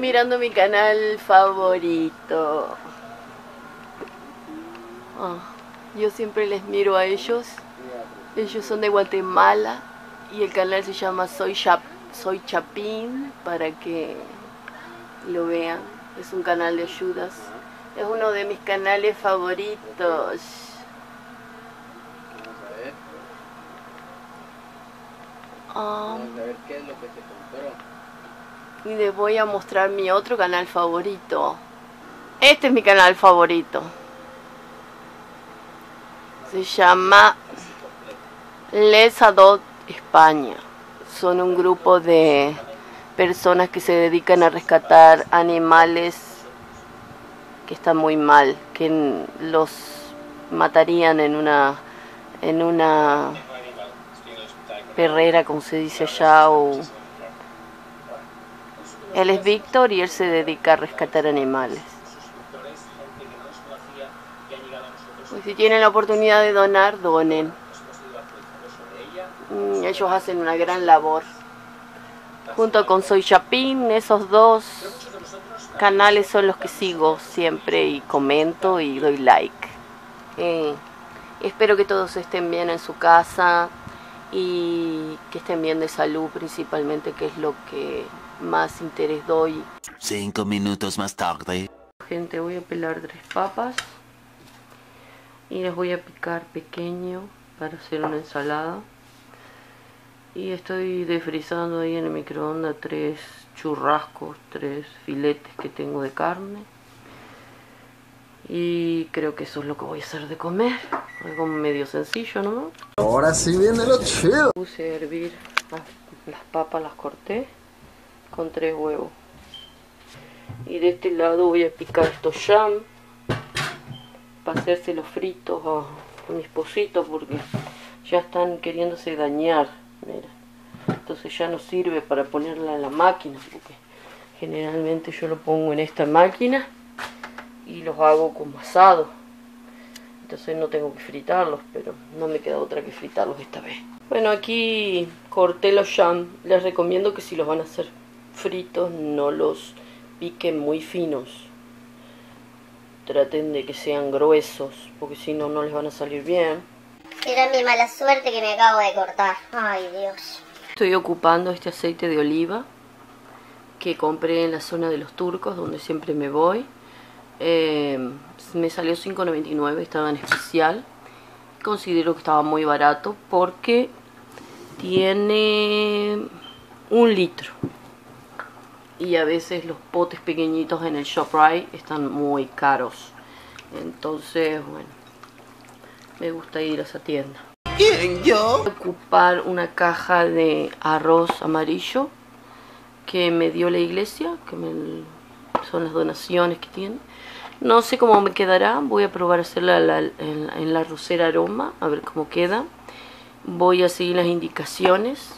mirando mi canal favorito. Ah, yo siempre les miro a ellos. Ellos son de Guatemala y el canal se llama Soy, Soy Chapín para que lo vean. Es un canal de ayudas. Es uno de mis canales favoritos. Vamos a ver qué es lo que se compró. Y les voy a mostrar mi otro canal favorito. Este es mi canal favorito. Se llama Les Adot España. Son un grupo de personas que se dedican a rescatar animales que están muy mal, que los matarían en una en una perrera, como se dice allá, o él es Víctor y él se dedica a rescatar animales. Pues si tienen la oportunidad de donar, donen. Mm, ellos hacen una gran labor. Junto con Soy Chapín, esos dos canales son los que sigo siempre y comento y doy like. Eh, espero que todos estén bien en su casa y que estén bien de salud principalmente, que es lo que más interés doy. Cinco minutos más tarde. Gente, voy a pelar tres papas y las voy a picar pequeño para hacer una ensalada. Y estoy desfrizando ahí en el microondas tres churrascos, tres filetes que tengo de carne. Y creo que eso es lo que voy a hacer de comer. Algo medio sencillo, ¿no? Ahora sí viene lo chido. Puse a hervir las papas, las corté con tres huevos. Y de este lado voy a picar estos jam para hacerse los fritos a, mi esposito porque ya están queriéndose dañar. Mira. Entonces ya no sirve para ponerla en la máquina porque generalmente yo lo pongo en esta máquina y los hago como asado. Entonces no tengo que fritarlos, pero no me queda otra que fritarlos esta vez. Bueno, aquí corté los jam. Les recomiendo que si los van a hacer fritos no los piquen muy finos. Traten de que sean gruesos, porque si no, no les van a salir bien. Era mi mala suerte que me acabo de cortar. Ay, Dios. Estoy ocupando este aceite de oliva que compré en la zona de los turcos, donde siempre me voy. Eh, me salió 5.99, estaba en especial. Considero que estaba muy barato porque tiene un litro y a veces los potes pequeñitos en el ShopRite están muy caros. Entonces, bueno, me gusta ir a esa tienda. ¿Quién, yo? Voy a ocupar una caja de arroz amarillo que me dio la iglesia, que son las donaciones que tiene. No sé cómo me quedará, voy a probar hacerla en, en la arrocera aroma, a ver cómo queda. Voy a seguir las indicaciones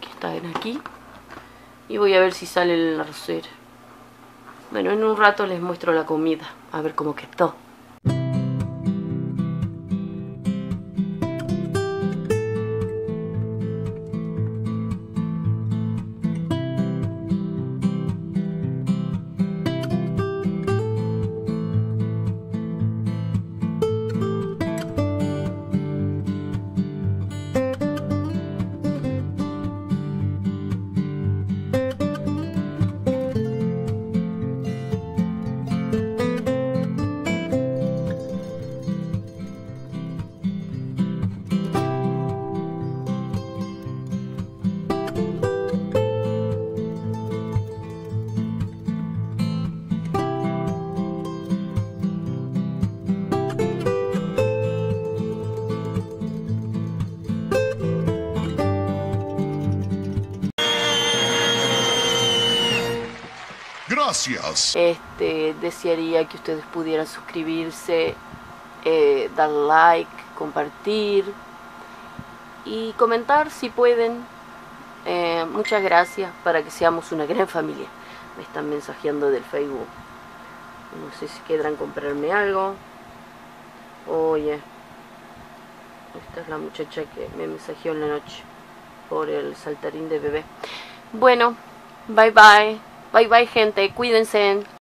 que están aquí y voy a ver si sale el arrocera. Bueno, en un rato les muestro la comida, a ver cómo quedó. Gracias. Este, desearía que ustedes pudieran suscribirse, eh, dar like, compartir y comentar si pueden. Eh, muchas gracias para que seamos una gran familia. Me están mensajeando del Facebook. No sé si querrán comprarme algo. Oye, esta es la muchacha que me mensajeó en la noche por el saltarín de bebé. Bueno, bye bye. Bye bye gente, cuídense.